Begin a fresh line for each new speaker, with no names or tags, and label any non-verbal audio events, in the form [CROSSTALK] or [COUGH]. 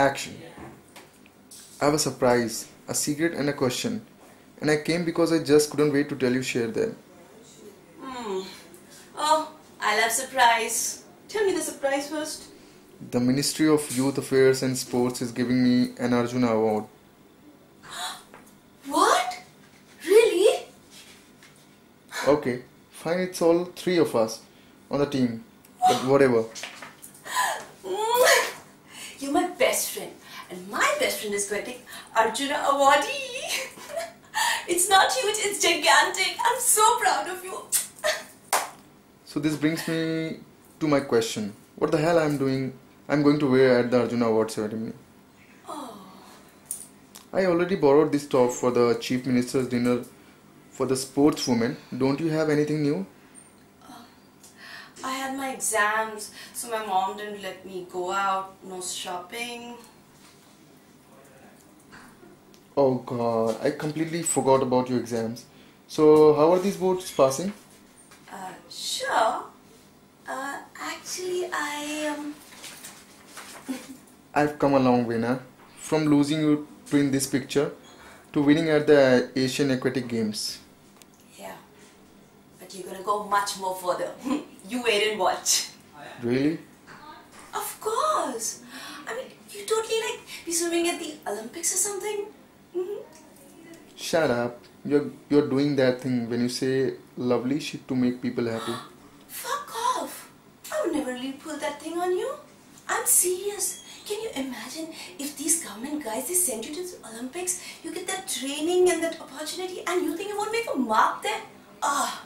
Action. I have a surprise, a secret, and a question. And I came because I just couldn't wait to tell you share them.
Hmm. Oh, I love surprise. Tell me the surprise first.
The Ministry of Youth Affairs and Sports is giving me an Arjuna Award. [GASPS]
What? Really?
Okay, fine, it's all three of us on the team. But whatever.
Mm. You're my best friend, and my best friend is getting Arjuna awardee. [LAUGHS] it's not huge, it's gigantic. I'm so proud of you.
So this brings me to my question. What the hell I'm doing I'm going to wear at the Arjuna Award ceremony.
Oh,
I already borrowed this top for the Chief Minister's dinner for the sportswoman. Don't you have anything new? Oh.
I had my exams, so my mom didn't let me go out. No shopping.
Oh god, I completely forgot about your exams. So how are these boards passing?
Uh, sure. Uh, actually, I um. [LAUGHS]
I've come a long way now. From losing you to in this picture to winning at the Asian Aquatic Games.
Yeah. But you're gonna go much more further. [LAUGHS] you wait and watch.
Really?
Of course. I mean, you totally like be swimming at the Olympics or something.
Shut up. You're you're doing that thing when you say lovely shit to make people happy.
Fuck off. I would never really pull that thing on you. I'm serious. Can you imagine if these government guys they send you to the Olympics, you get that training and that opportunity, and you think you won't make a mark there? Ah,